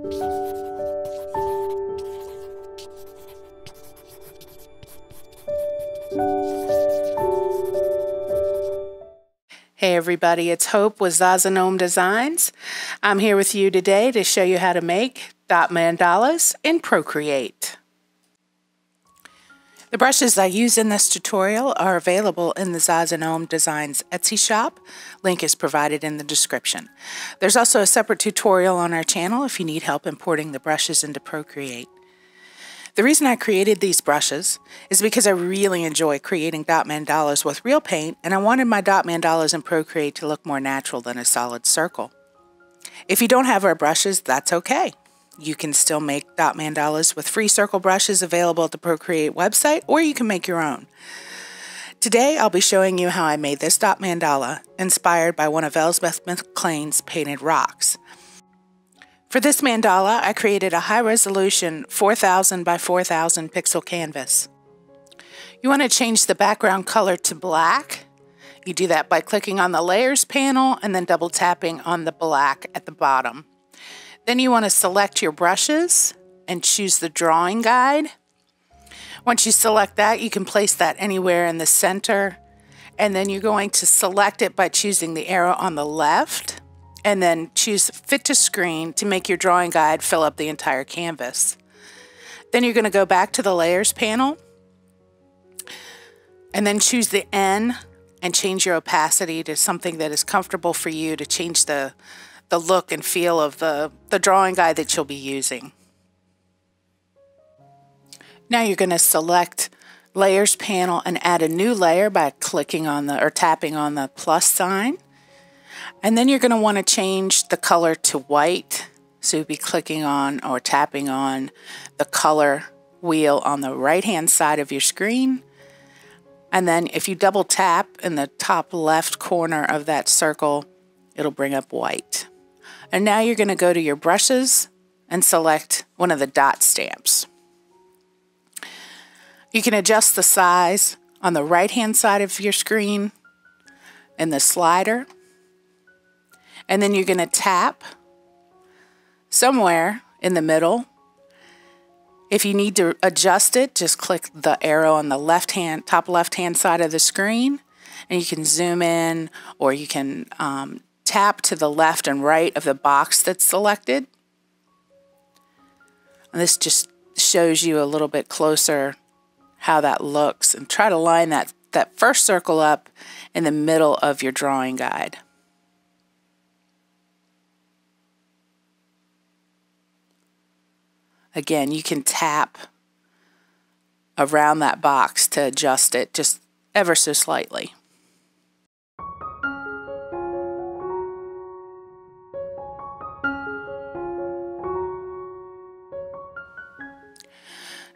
Hey everybody, it's Hope with zaZenOm Designs. I'm here with you today to show you how to make dot mandalas in Procreate. The brushes I use in this tutorial are available in the zaZenOm Designs Etsy shop. Link is provided in the description. There's also a separate tutorial on our channel if you need help importing the brushes into Procreate. The reason I created these brushes is because I really enjoy creating dot mandalas with real paint and I wanted my dot mandalas in Procreate to look more natural than a solid circle. If you don't have our brushes, that's okay. You can still make dot mandalas with free circle brushes available at the Procreate website or you can make your own. Today I'll be showing you how I made this dot mandala inspired by one of Elspeth McLean's painted rocks. For this mandala, I created a high resolution 4000 by 4000 pixel canvas. You want to change the background color to black. You do that by clicking on the layers panel and then double tapping on the black at the bottom. Then you want to select your brushes and choose the drawing guide. Once you select that, you can place that anywhere in the center. And then you're going to select it by choosing the arrow on the left and then choose Fit to Screen to make your drawing guide fill up the entire canvas. Then you're going to go back to the Layers panel and then choose the N and change your opacity to something that is comfortable for you to change the, the look and feel of the, the drawing guide that you'll be using. Now you're going to select Layers panel and add a new layer by clicking on the or tapping on the plus sign. And then you're going to want to change the color to white. So you'll be clicking on or tapping on the color wheel on the right hand side of your screen. And then if you double tap in the top left corner of that circle, it'll bring up white. And now you're going to go to your brushes and select one of the dot stamps. You can adjust the size on the right hand side of your screen in the slider and then you're going to tap somewhere in the middle. If you need to adjust it, just click the arrow on the left hand, top left hand side of the screen, and you can zoom in or you can um, tap to the left and right of the box that's selected. And this just shows you a little bit closer how that looks and try to line that, that first circle up in the middle of your drawing guide. Again, you can tap around that box to adjust it just ever so slightly.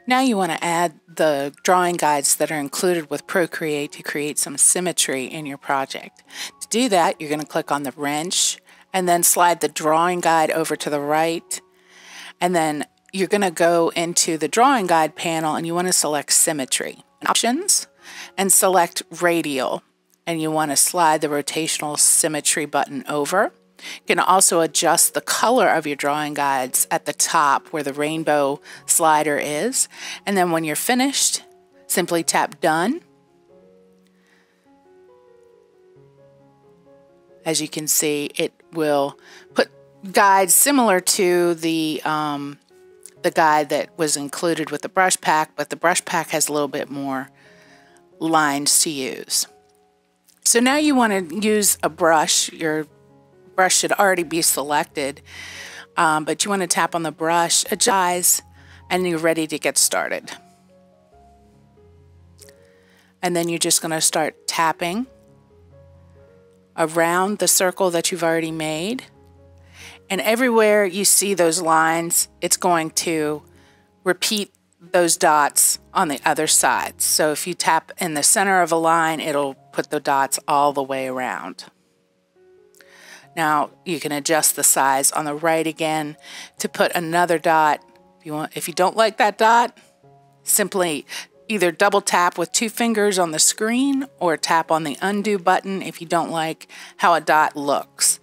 Now you want to add the drawing guides that are included with Procreate to create some symmetry in your project. To do that, you're going to click on the wrench and then slide the drawing guide over to the right and then you're going to go into the drawing guide panel and you want to select symmetry and options and select radial and you want to slide the rotational symmetry button over. You can also adjust the color of your drawing guides at the top where the rainbow slider is. And then when you're finished, simply tap done. As you can see, it will put guides similar to the um, the guide that was included with the brush pack, but the brush pack has a little bit more lines to use. So now you want to use a brush. Your brush should already be selected, um, but you want to tap on the brush, adjust, and you're ready to get started. And then you're just going to start tapping around the circle that you've already made. And everywhere you see those lines, it's going to repeat those dots on the other side. So if you tap in the center of a line, it'll put the dots all the way around. Now you can adjust the size on the right again to put another dot. If you want, if you don't like that dot, simply either double tap with two fingers on the screen or tap on the undo button if you don't like how a dot looks.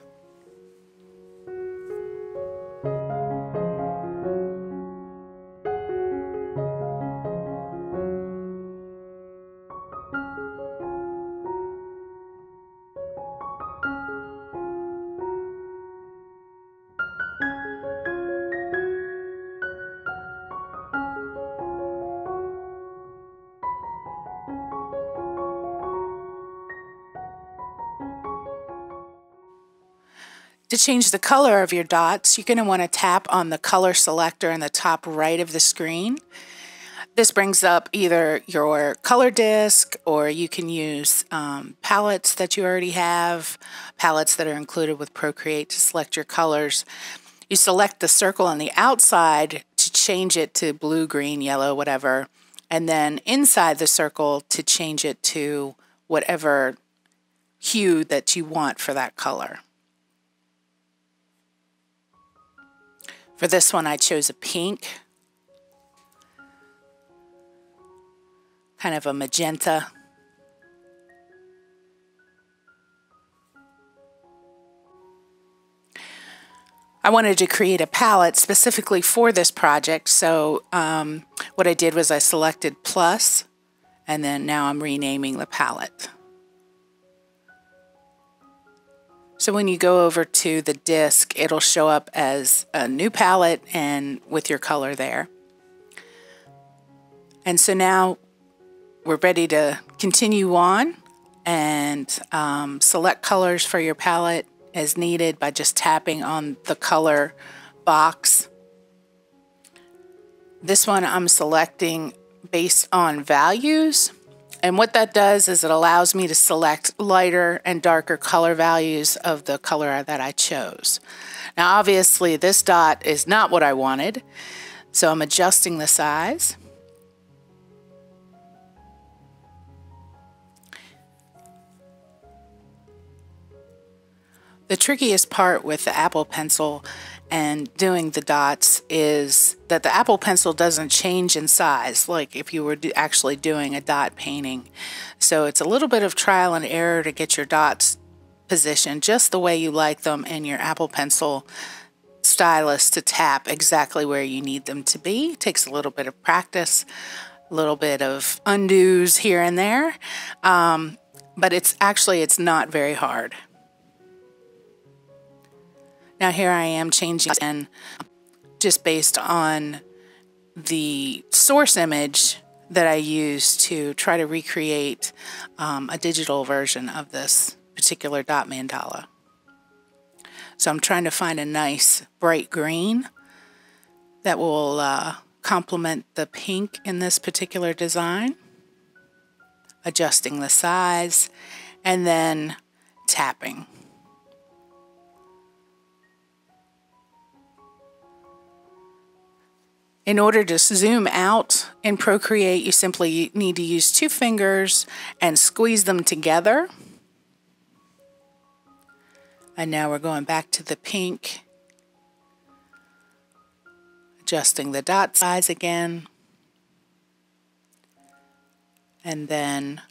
Change the color of your dots, you're going to want to tap on the color selector in the top right of the screen. This brings up either your color disc or you can use um, palettes that you already have, palettes that are included with Procreate to select your colors. You select the circle on the outside to change it to blue, green, yellow, whatever, and then inside the circle to change it to whatever hue that you want for that color. For this one, I chose a pink, kind of a magenta. I wanted to create a palette specifically for this project, so um, what I did was I selected plus, and then now I'm renaming the palette. So when you go over to the disk, it'll show up as a new palette and with your color there. And so now we're ready to continue on and um, select colors for your palette as needed by just tapping on the color box. This one I'm selecting based on values. And what that does is it allows me to select lighter and darker color values of the color that I chose. Now obviously this dot is not what I wanted, so I'm adjusting the size. The trickiest part with the Apple Pencil and doing the dots is that the Apple Pencil doesn't change in size like if you were actually doing a dot painting. So it's a little bit of trial and error to get your dots positioned just the way you like them in your Apple Pencil stylus to tap exactly where you need them to be. It takes a little bit of practice, a little bit of undos here and there, um, but it's actually it's not very hard. Now here I am changing and just based on the source image that I used to try to recreate um, a digital version of this particular dot mandala. So I'm trying to find a nice bright green that will uh, complement the pink in this particular design. Adjusting the size and then tapping. In order to zoom out in Procreate, you simply need to use two fingers and squeeze them together. And now we're going back to the pink, adjusting the dot size again. And then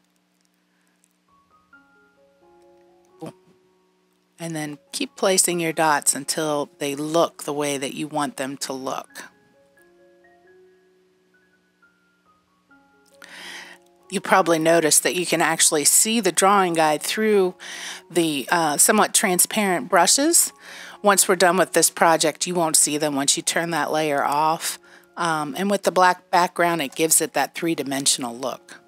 and then keep placing your dots until they look the way that you want them to look. You probably noticed that you can actually see the drawing guide through the uh, somewhat transparent brushes. Once we're done with this project, you won't see them once you turn that layer off. Um, and with the black background, it gives it that three-dimensional look.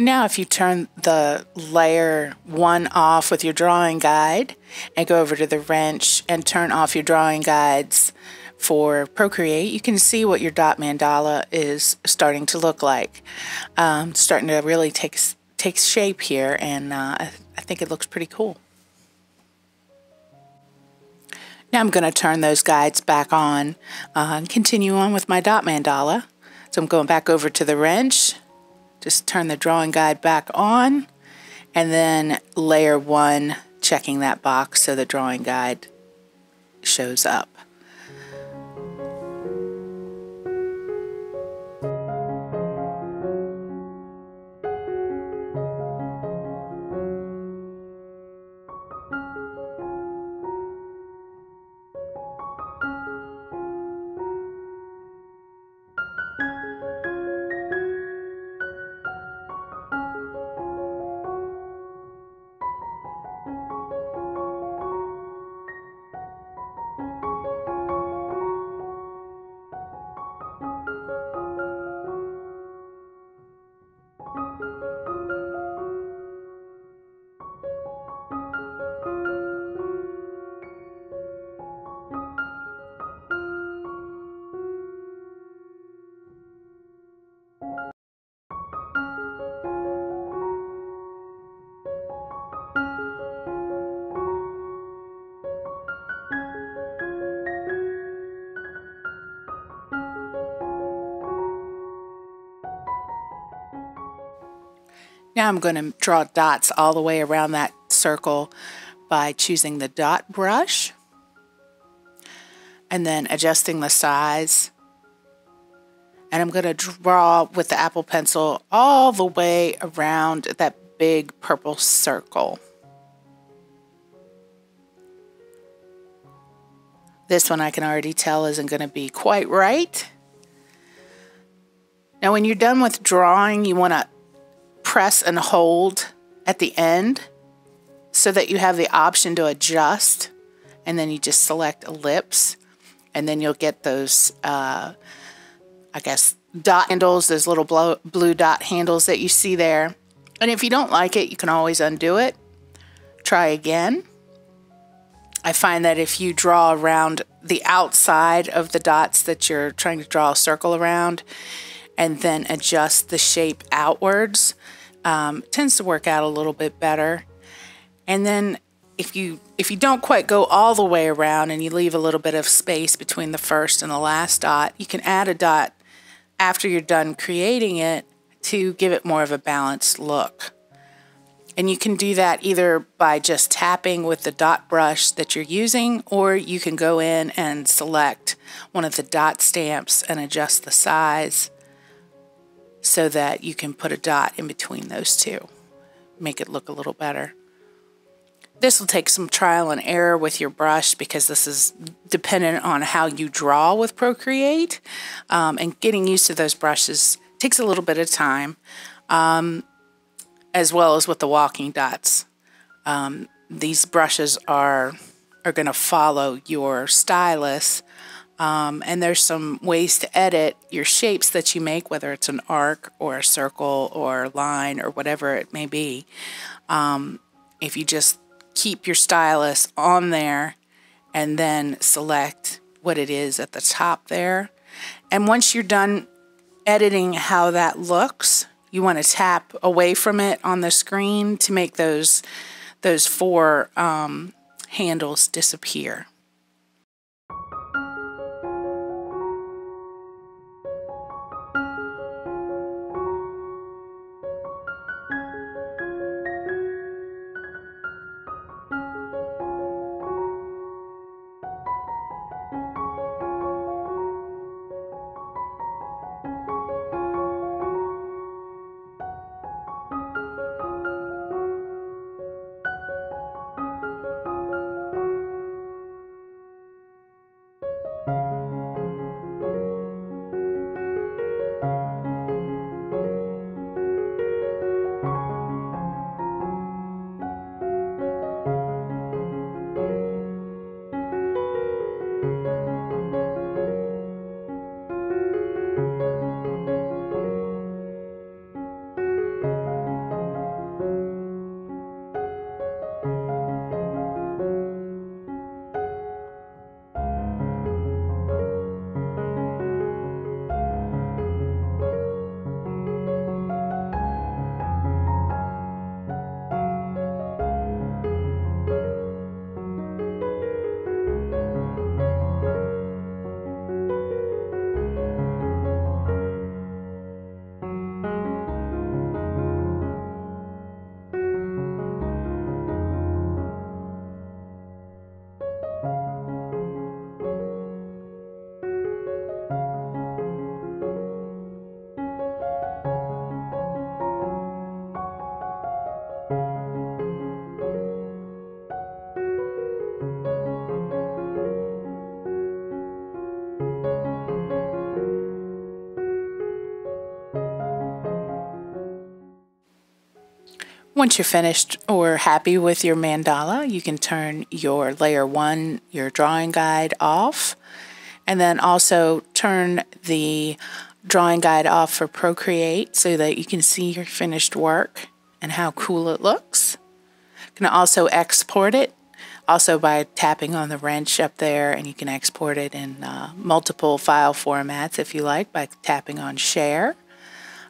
Now, if you turn the layer one off with your drawing guide and go over to the wrench and turn off your drawing guides for Procreate, you can see what your dot mandala is starting to look like. Um, starting to really take, take shape here, and uh, I think it looks pretty cool. Now I'm going to turn those guides back on uh, and continue on with my dot mandala. So I'm going back over to the wrench just turn the drawing guide back on and then layer one, checking that box so the drawing guide shows up. Now I'm going to draw dots all the way around that circle by choosing the dot brush and then adjusting the size. And I'm going to draw with the Apple pencil all the way around that big purple circle. This one I can already tell isn't going to be quite right. Now when you're done with drawing, you want to press and hold at the end so that you have the option to adjust. And then you just select ellipse and then you'll get those uh, I guess dot handles those little blue dot handles that you see there. And if you don't like it you can always undo it. Try again. I find that if you draw around the outside of the dots that you're trying to draw a circle around and then adjust the shape outwards um, tends to work out a little bit better. And then if you if you don't quite go all the way around and you leave a little bit of space between the first and the last dot, you can add a dot after you're done creating it to give it more of a balanced look. And you can do that either by just tapping with the dot brush that you're using, or you can go in and select one of the dot stamps and adjust the size so that you can put a dot in between those two. Make it look a little better. This will take some trial and error with your brush because this is dependent on how you draw with Procreate. Um, and getting used to those brushes takes a little bit of time, um, as well as with the walking dots. Um, these brushes are, are going to follow your stylus um, and there's some ways to edit your shapes that you make, whether it's an arc or a circle or a line or whatever it may be. Um, if you just keep your stylus on there and then select what it is at the top there. And once you're done editing how that looks, you want to tap away from it on the screen to make those those four um, handles disappear. Once you're finished or happy with your mandala, you can turn your layer one, your drawing guide off, and then also turn the drawing guide off for Procreate so that you can see your finished work and how cool it looks. You can also export it also by tapping on the wrench up there and you can export it in uh, multiple file formats if you like by tapping on share.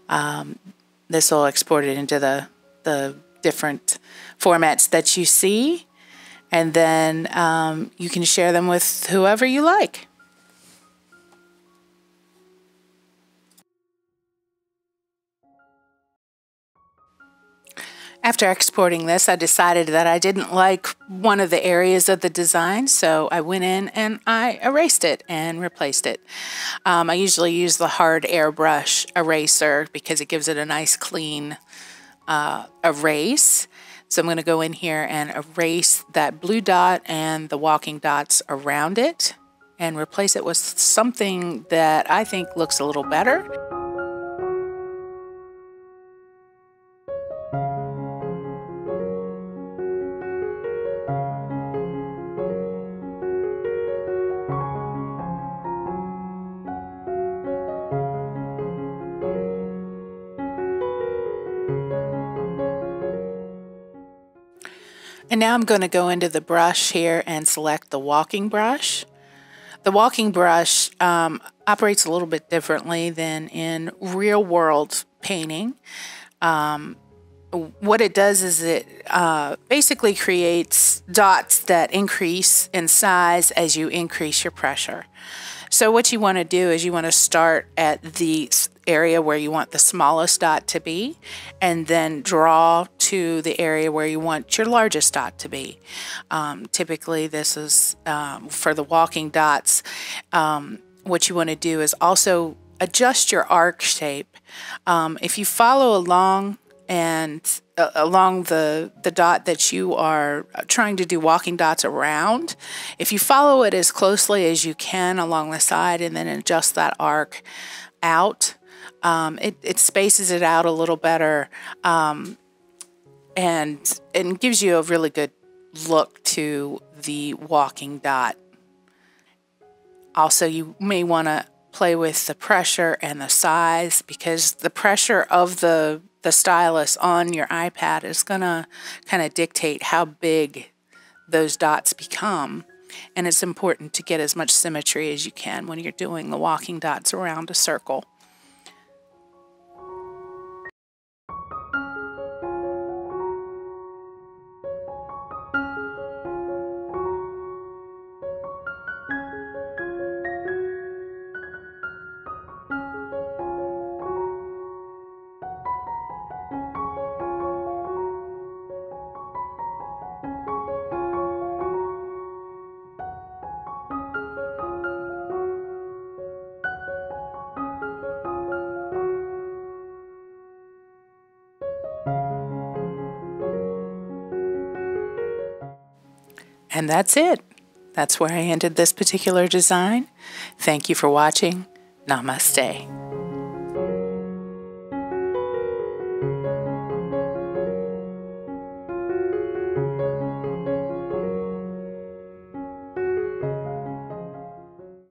Um, this will export it into the, the different formats that you see and then um, you can share them with whoever you like. After exporting this, I decided that I didn't like one of the areas of the design, so I went in and I erased it and replaced it. Um, I usually use the hard airbrush eraser because it gives it a nice clean uh, erase. So I'm going to go in here and erase that blue dot and the walking dots around it and replace it with something that I think looks a little better. And now I'm going to go into the brush here and select the walking brush. The walking brush um, operates a little bit differently than in real world painting. Um, what it does is it uh, basically creates dots that increase in size as you increase your pressure. So what you want to do is you want to start at the area where you want the smallest dot to be and then draw to the area where you want your largest dot to be. Um, typically this is um, for the walking dots. Um, what you want to do is also adjust your arc shape. Um, if you follow along and uh, along the, the dot that you are trying to do walking dots around, if you follow it as closely as you can along the side and then adjust that arc out, um, it, it spaces it out a little better um, and, and gives you a really good look to the walking dot. Also, you may want to play with the pressure and the size because the pressure of the the stylus on your iPad is going to kind of dictate how big those dots become. And it's important to get as much symmetry as you can when you're doing the walking dots around a circle. And that's it. That's where I ended this particular design. Thank you for watching. Namaste.